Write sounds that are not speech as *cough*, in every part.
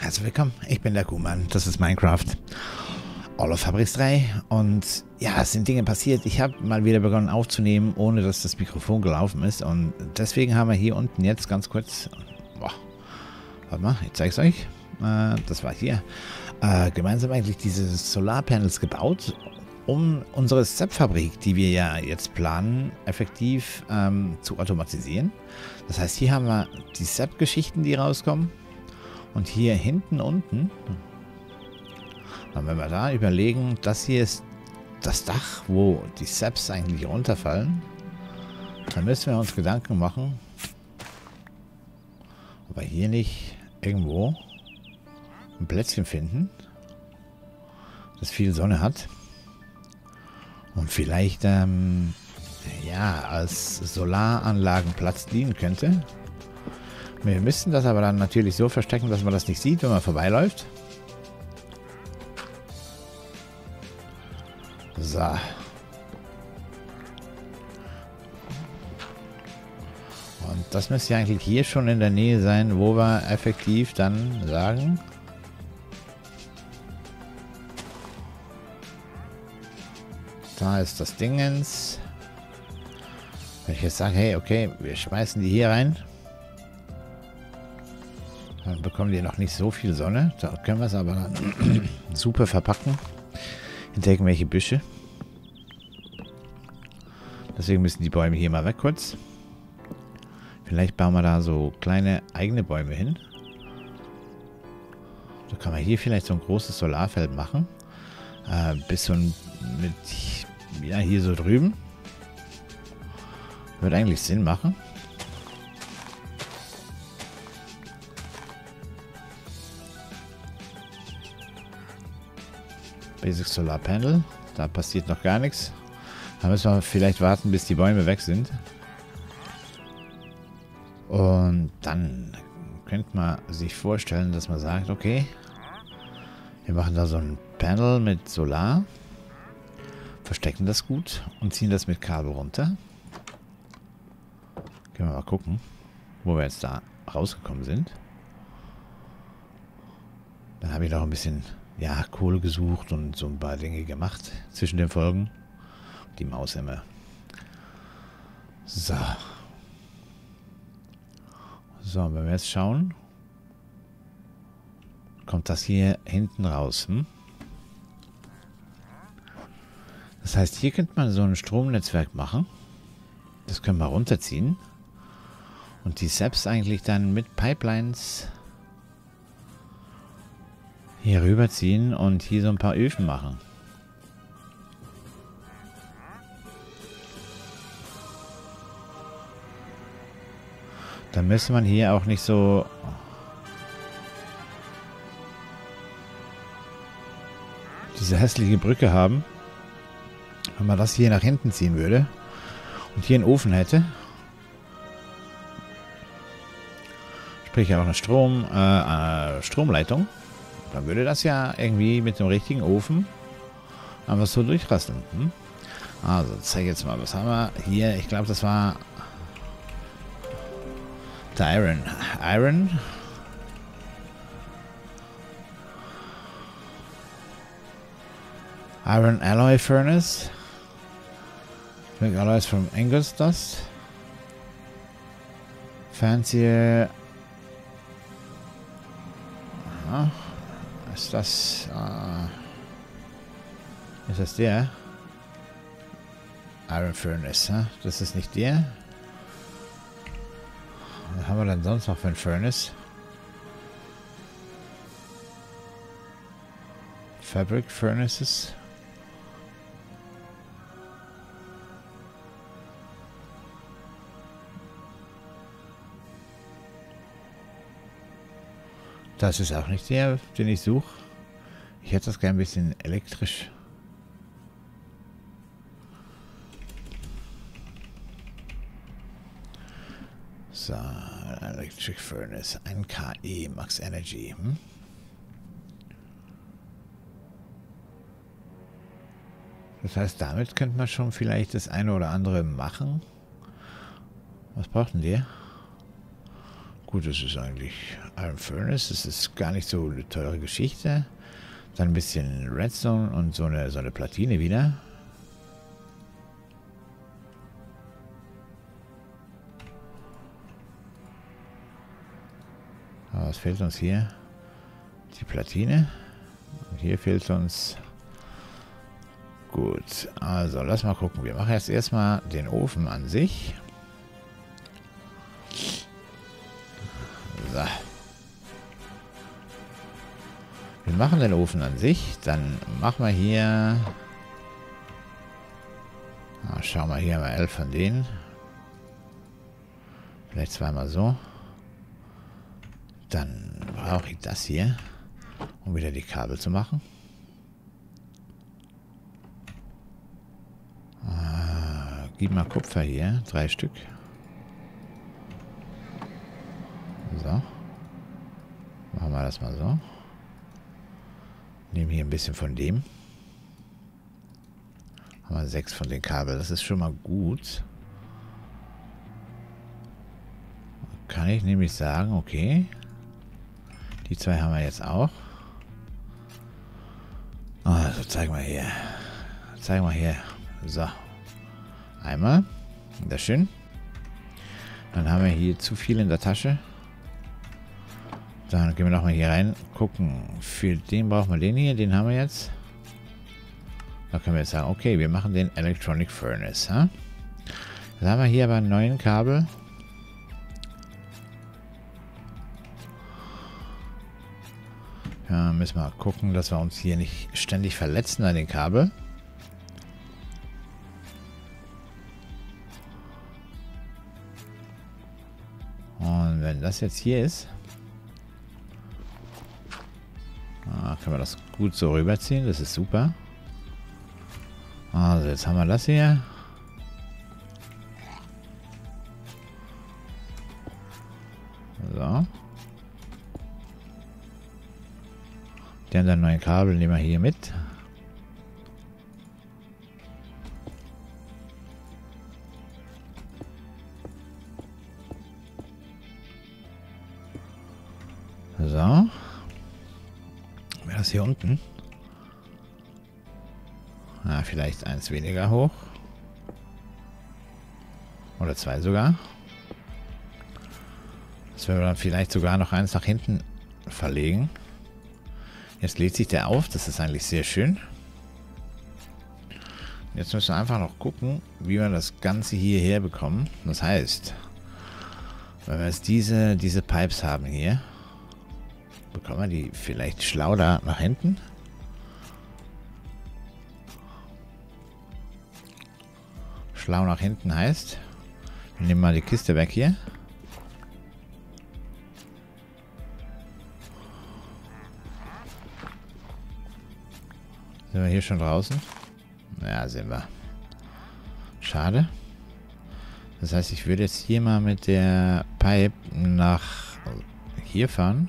Herzlich willkommen, ich bin der Kuhmann, das ist Minecraft. All of Fabrics 3 und ja, es sind Dinge passiert. Ich habe mal wieder begonnen aufzunehmen, ohne dass das Mikrofon gelaufen ist. Und deswegen haben wir hier unten jetzt ganz kurz, boah, warte mal, ich zeige es euch, äh, das war hier, äh, gemeinsam eigentlich diese Solarpanels gebaut, um unsere SEP-Fabrik, die wir ja jetzt planen, effektiv ähm, zu automatisieren. Das heißt, hier haben wir die SEP-Geschichten, die rauskommen und hier hinten unten, und wenn wir da überlegen, das hier ist das Dach, wo die Seps eigentlich runterfallen, dann müssen wir uns Gedanken machen, ob wir hier nicht irgendwo ein Plätzchen finden, das viel Sonne hat und vielleicht ähm, ja, als Solaranlagenplatz dienen könnte. Wir müssen das aber dann natürlich so verstecken, dass man das nicht sieht, wenn man vorbeiläuft. So. Und das müsste ja eigentlich hier schon in der Nähe sein, wo wir effektiv dann sagen... Da ist das Dingens. Wenn ich jetzt sage, hey, okay, wir schmeißen die hier rein. Bekommen die noch nicht so viel Sonne. Da können wir es aber dann *clears throat* super verpacken. Hinter irgendwelche Büsche. Deswegen müssen die Bäume hier mal weg kurz. Vielleicht bauen wir da so kleine eigene Bäume hin. Da kann man hier vielleicht so ein großes Solarfeld machen. Äh, bis so ein, mit, ja, hier so drüben. Würde eigentlich Sinn machen. Basic Solar Panel. Da passiert noch gar nichts. Da müssen wir vielleicht warten, bis die Bäume weg sind. Und dann könnte man sich vorstellen, dass man sagt, okay, wir machen da so ein Panel mit Solar, verstecken das gut und ziehen das mit Kabel runter. Können wir mal gucken, wo wir jetzt da rausgekommen sind. Dann habe ich noch ein bisschen ja, Kohle gesucht und so ein paar Dinge gemacht zwischen den Folgen. Die Maus immer. So. So, wenn wir jetzt schauen, kommt das hier hinten raus. Hm? Das heißt, hier könnte man so ein Stromnetzwerk machen. Das können wir runterziehen. Und die Saps eigentlich dann mit Pipelines hier rüberziehen und hier so ein paar Öfen machen. Dann müsste man hier auch nicht so... diese hässliche Brücke haben. Wenn man das hier nach hinten ziehen würde und hier einen Ofen hätte. Sprich auch eine Strom, äh, Stromleitung. Dann würde das ja irgendwie mit dem richtigen Ofen einfach so durchrasseln. Hm? Also, zeig jetzt mal, was haben wir hier? Ich glaube, das war der Iron. Iron. Iron Alloy Furnace. Make alloys from Angus dust. Fancier. Das... Äh, ist das der? Iron Furnace, hä? Das ist nicht der? Was haben wir denn sonst noch für ein Furnace? Fabric Furnaces. Das ist auch nicht der, den ich suche. Ich hätte das gerne ein bisschen elektrisch. So, Electric Furnace, 1 KE, Max Energy. Hm? Das heißt, damit könnte man schon vielleicht das eine oder andere machen. Was braucht denn der? Gut, das ist eigentlich Iron Furnace. Das ist gar nicht so eine teure Geschichte. Dann ein bisschen Redstone und so eine, so eine Platine wieder. Aber was fehlt uns hier? Die Platine. Und hier fehlt uns... Gut, also lass mal gucken. Wir machen jetzt erstmal den Ofen an sich. Machen den Ofen an sich. Dann machen wir hier... Ah, schauen wir hier mal elf von denen. Vielleicht zweimal so. Dann brauche ich das hier, um wieder die Kabel zu machen. Ah, gib mal Kupfer hier, drei Stück. So. Machen wir das mal so. Nehmen hier ein bisschen von dem. Haben wir sechs von den Kabel. Das ist schon mal gut. Kann ich nämlich sagen, okay. Die zwei haben wir jetzt auch. Also zeigen wir hier. Zeigen wir hier. So. Einmal. Das schön. Dann haben wir hier zu viel in der Tasche. Dann gehen wir nochmal hier rein. Gucken. Für den brauchen wir den hier. Den haben wir jetzt. Da können wir jetzt sagen, okay, wir machen den Electronic Furnace. Ha? Dann haben wir hier aber einen neuen Kabel. Ja, müssen wir gucken, dass wir uns hier nicht ständig verletzen an den Kabel. Und wenn das jetzt hier ist, können wir das gut so rüberziehen. Das ist super. Also jetzt haben wir das hier. So. Die anderen neuen Kabel nehmen wir hier mit. So. Das hier unten? Ah, vielleicht eins weniger hoch. Oder zwei sogar. Das werden wir dann vielleicht sogar noch eins nach hinten verlegen. Jetzt lädt sich der auf. Das ist eigentlich sehr schön. Jetzt müssen wir einfach noch gucken, wie wir das Ganze hierher bekommen. Das heißt, wenn wir jetzt diese, diese Pipes haben hier, bekommen wir die vielleicht schlau da nach hinten. Schlau nach hinten heißt, wir nehmen mal die Kiste weg hier. Sind wir hier schon draußen? Ja, sind wir. Schade. Das heißt, ich würde jetzt hier mal mit der Pipe nach hier fahren.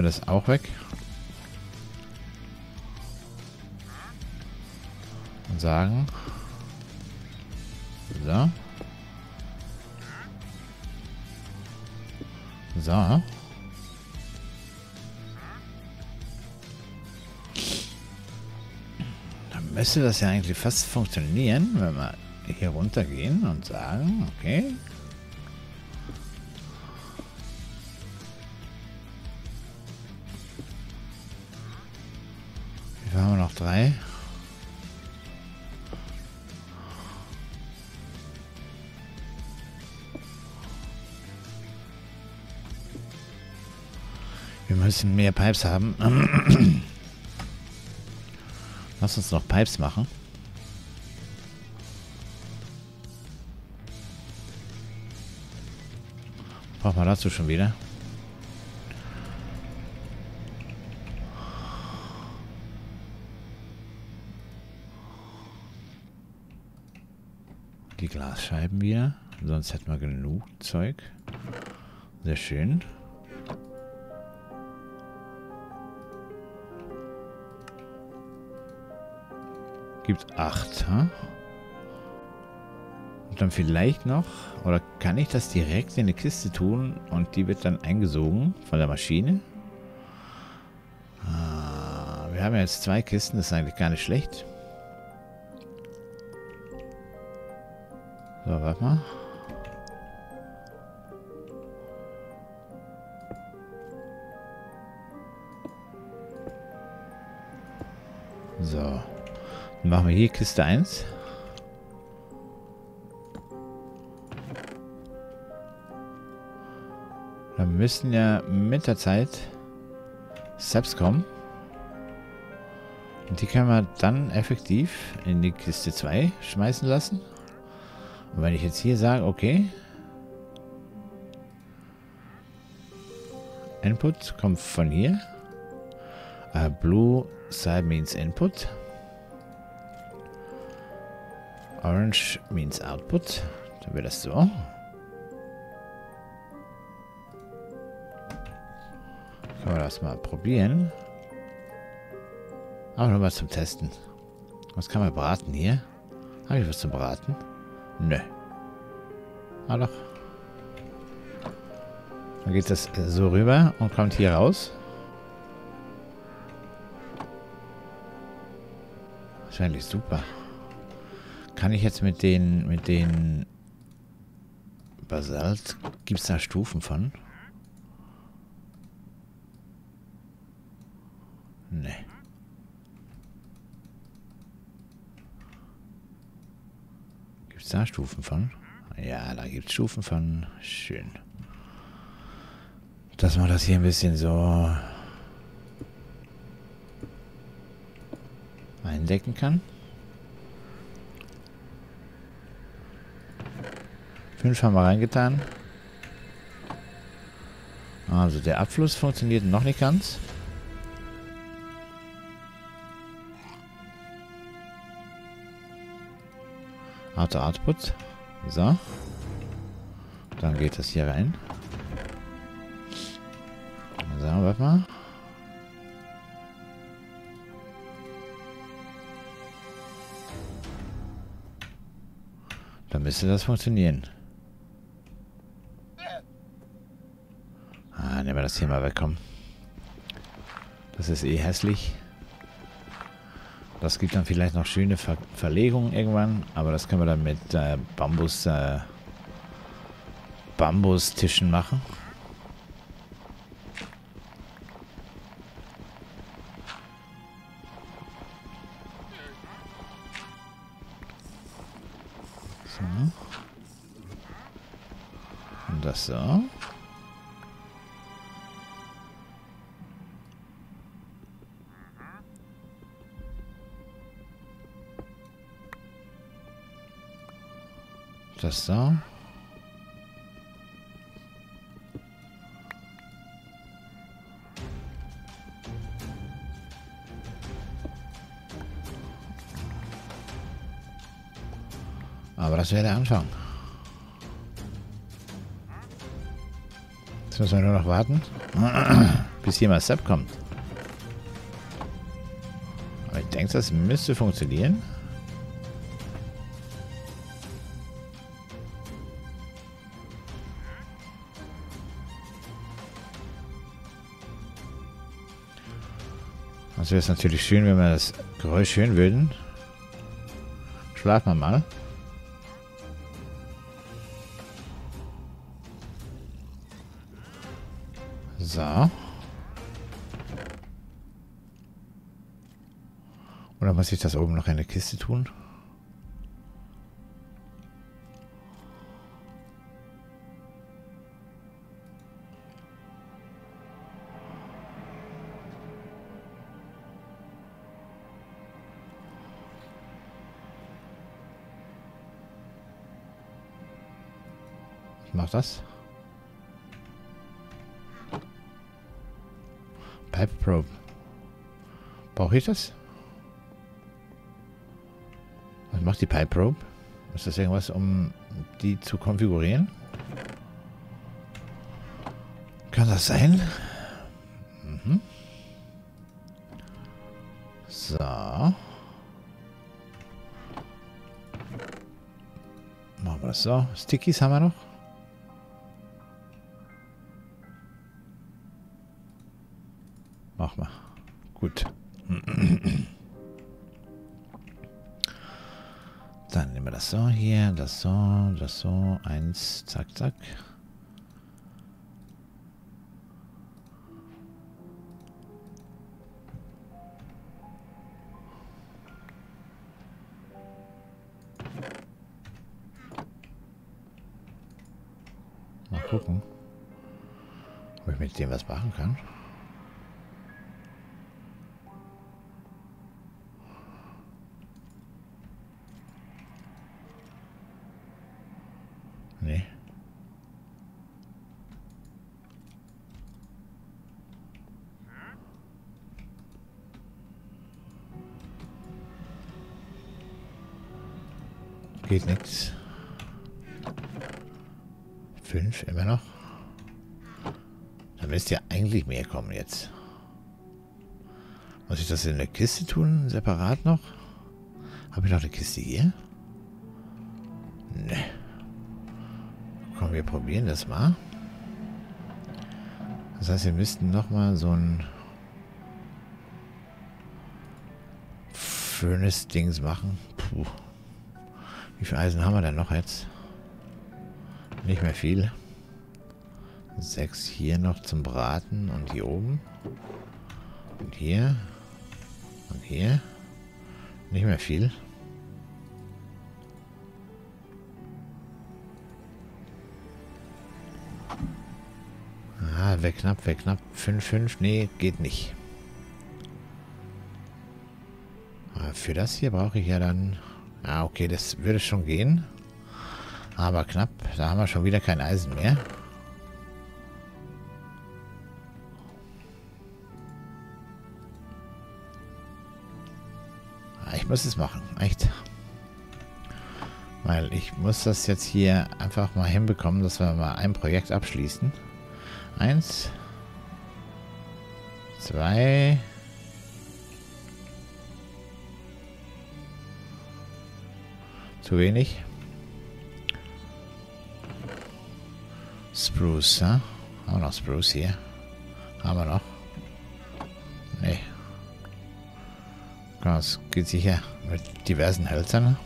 Wir das auch weg. sagen. So. So. Dann müsste das ja eigentlich fast funktionieren, wenn wir hier runter gehen und sagen, okay. Drei. Wir müssen mehr Pipes haben. *clears throat* Lass uns noch Pipes machen. Braucht man dazu schon wieder? die Glasscheiben wieder. Sonst hätten wir genug Zeug. Sehr schön. Gibt acht, ha? Und dann vielleicht noch, oder kann ich das direkt in eine Kiste tun und die wird dann eingesogen von der Maschine? Ah, wir haben ja jetzt zwei Kisten, das ist eigentlich gar nicht schlecht. So, warte mal. So. Dann machen wir hier Kiste 1. Dann müssen ja mit der Zeit Steps kommen. Und die können wir dann effektiv in die Kiste 2 schmeißen lassen. Wenn ich jetzt hier sage, okay. Input kommt von hier. Uh, blue side means input. Orange means output. Dann wird das so. Können wir das mal probieren. Aber nur mal zum Testen. Was kann man braten hier? Habe ich was zum Braten? Nö. Ah doch. Dann geht das so rüber und kommt hier raus. Wahrscheinlich super. Kann ich jetzt mit den, mit den Basalt, gibt es da Stufen von? Nee. Gibt es da Stufen von? Ja, da gibt es Stufen von. Schön. Dass man das hier ein bisschen so eindecken kann. Fünf haben wir reingetan. Also der Abfluss funktioniert noch nicht ganz. Auto Output. So. Dann geht das hier rein. So, warte mal. Dann müsste das funktionieren. Ah, nehmen wir das hier mal wegkommen. Das ist eh hässlich. Das gibt dann vielleicht noch schöne Ver Verlegungen irgendwann, aber das können wir dann mit äh, Bambus äh, Bambustischen machen. So. Und das so. Das so. Aber das wäre der Anfang. Jetzt müssen wir nur noch warten, *clears throat* bis hier mal Sepp kommt. Aber ich denke, das müsste funktionieren. Also wäre es natürlich schön, wenn wir das Geräusch hören würden. Schlafen wir mal. So. Oder muss ich das oben noch in der Kiste tun? noch das? Pipe Probe. Brauche ich das? Was macht die Pipe Probe? Ist das irgendwas, um die zu konfigurieren? Kann das sein? Mhm. So. Machen wir das so. Stickies haben wir noch. Das so. Eins, zack, zack. Mal gucken, ob ich mit dem was machen kann. Geht nichts. Fünf immer noch. Da müsste ja eigentlich mehr kommen jetzt. Muss ich das in der Kiste tun? Separat noch? Habe ich noch eine Kiste hier? Ne. Komm, wir probieren das mal. Das heißt, wir müssten nochmal so ein schönes Dings machen. Puh. Wie viel Eisen haben wir denn noch jetzt? Nicht mehr viel. Sechs hier noch zum Braten und hier oben. Und hier. Und hier. Nicht mehr viel. Ah, wäre knapp, wäre knapp. 5, 5, nee, geht nicht. Aber für das hier brauche ich ja dann... Ah, okay, das würde schon gehen. Aber knapp, da haben wir schon wieder kein Eisen mehr. Ah, ich muss es machen, echt. Weil ich muss das jetzt hier einfach mal hinbekommen, dass wir mal ein Projekt abschließen. Eins. Zwei. Zu wenig. Spruce, ja? Haben wir noch Spruce hier? Haben wir noch? Nee. Das geht sicher mit diversen Hölzern.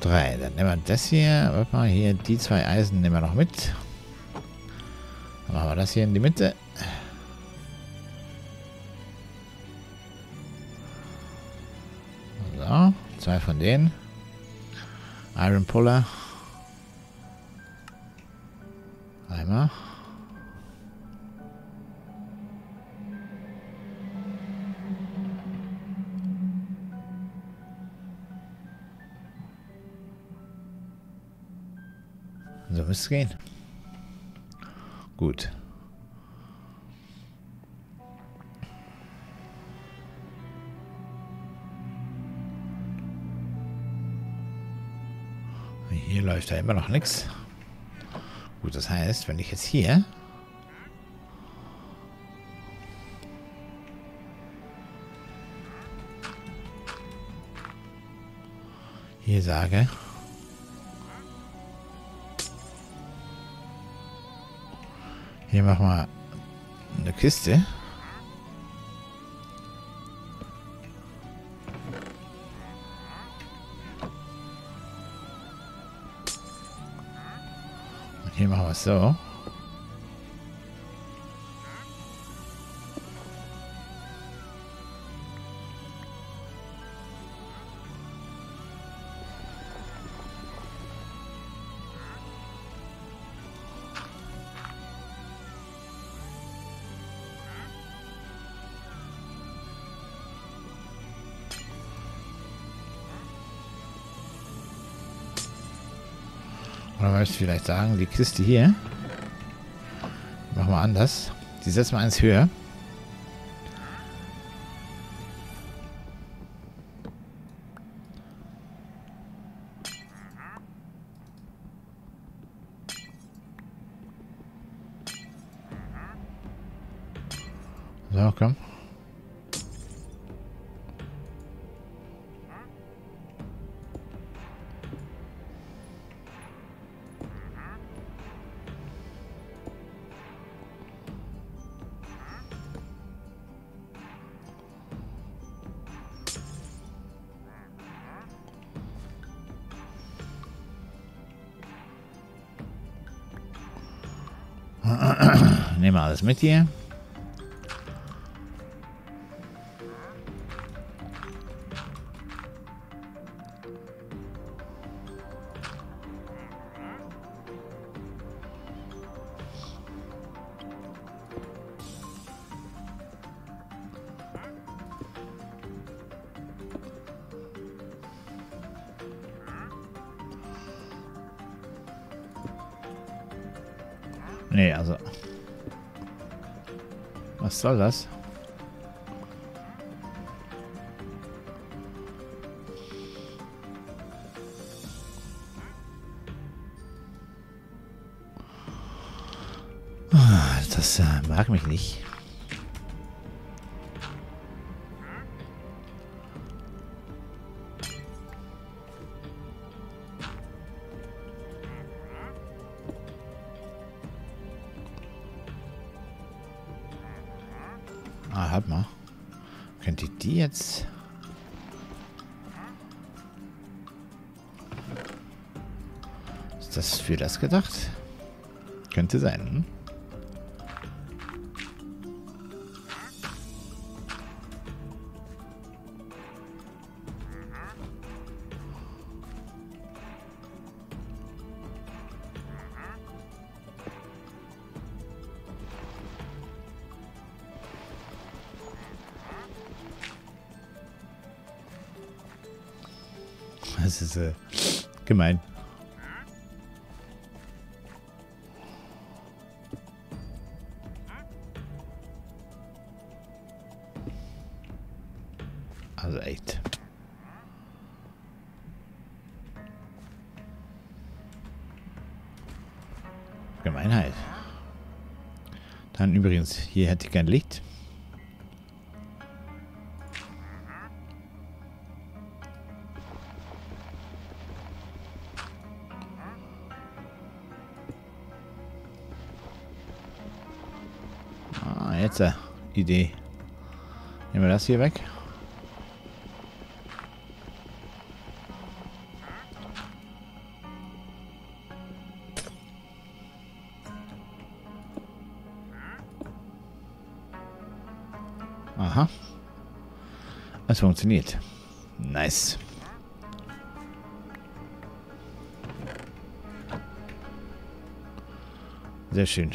Drei. Dann nehmen wir das hier. Warte mal, hier die zwei Eisen nehmen wir noch mit. Wir das hier in die Mitte. So, zwei von denen. Iron Puller. Einmal. So müsste es gehen. Gut. Hier läuft da immer noch nichts. Gut, das heißt, wenn ich jetzt hier hier sage hier machen wir eine Kiste. Und hier machen wir es so Oder möchte ich vielleicht sagen, die Kiste hier. Machen wir anders. Die setzen wir eins höher. Nehmen wir alles mit hier. Nee, also. Was soll das? Ah, Das äh, mag mich nicht. Ist das für das gedacht? Könnte sein, hm? Ist äh, gemein. Gemeinheit. Dann übrigens, hier hätte ich gern Licht. Ah, jetzt äh, Idee. Nehmen wir das hier weg. Es funktioniert. Nice. Sehr schön.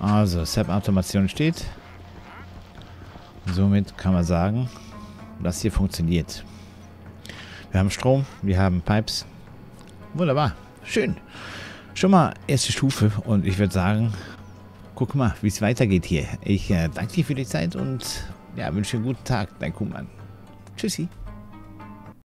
Also, SAP-Automation steht. Somit kann man sagen, dass hier funktioniert. Wir haben Strom, wir haben Pipes. Wunderbar, schön. Schon mal erste Stufe und ich würde sagen, guck mal, wie es weitergeht hier. Ich äh, danke dir für die Zeit und ja, wünsche einen guten Tag, dein Kuhmann. Tschüssi.